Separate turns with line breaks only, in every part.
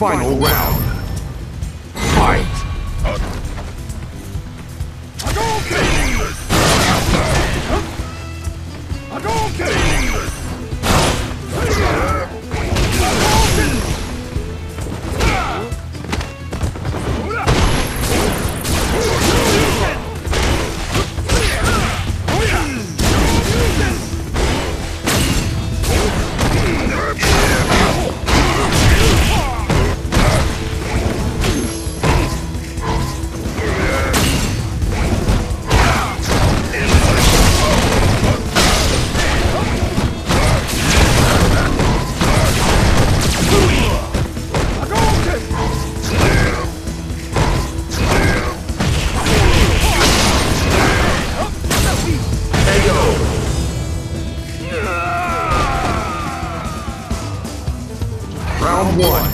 Final round. One.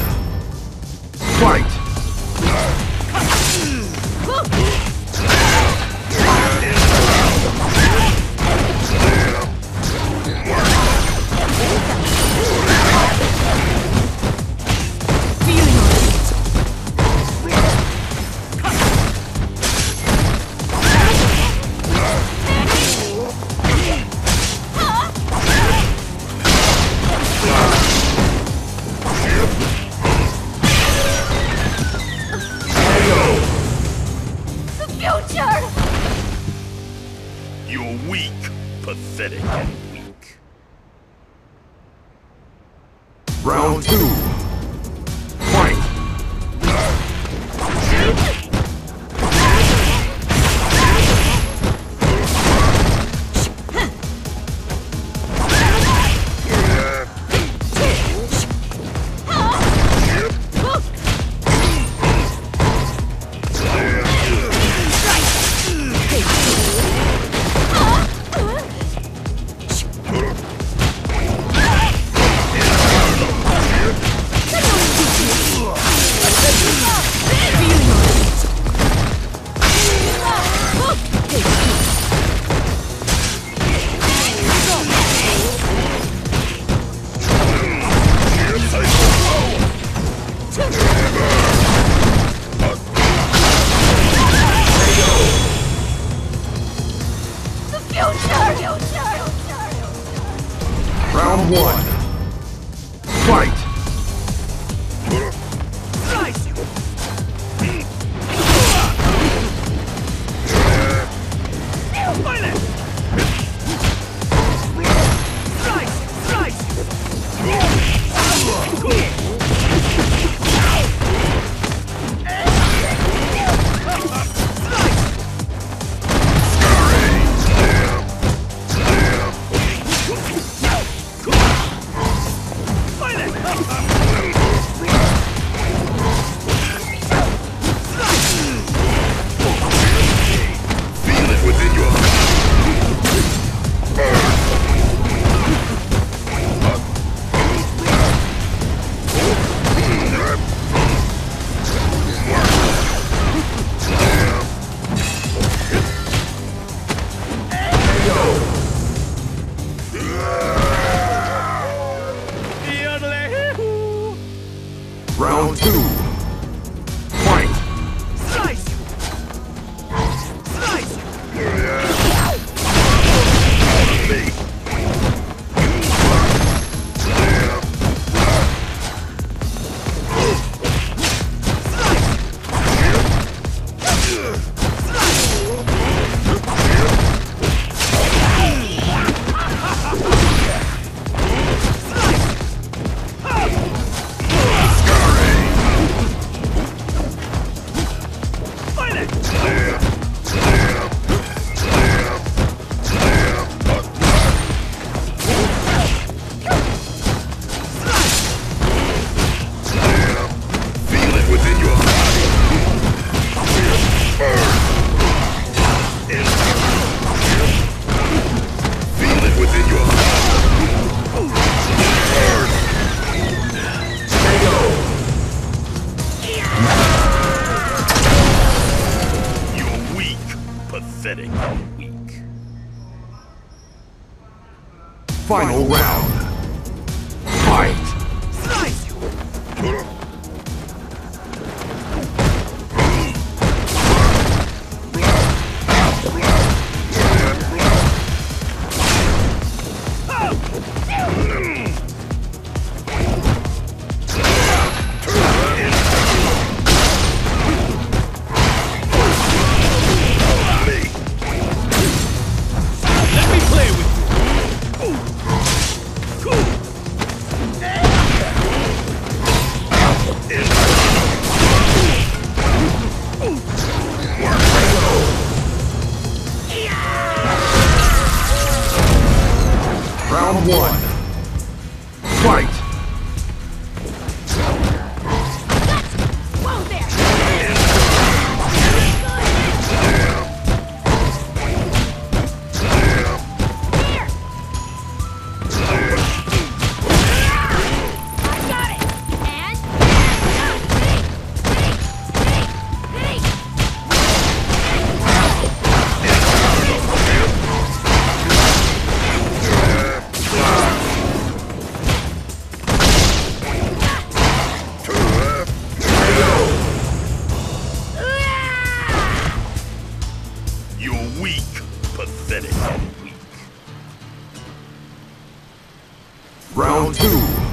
Round two. pathetic and weak. Final round. one.
You're weak, pathetic and weak.
Round two.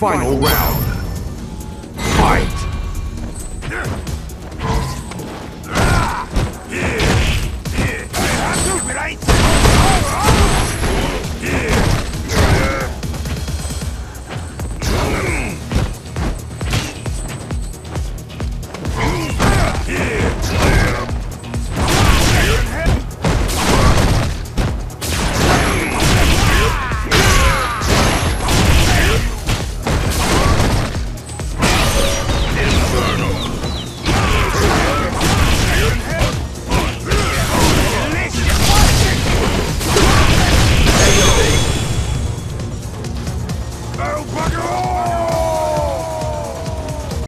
Final round.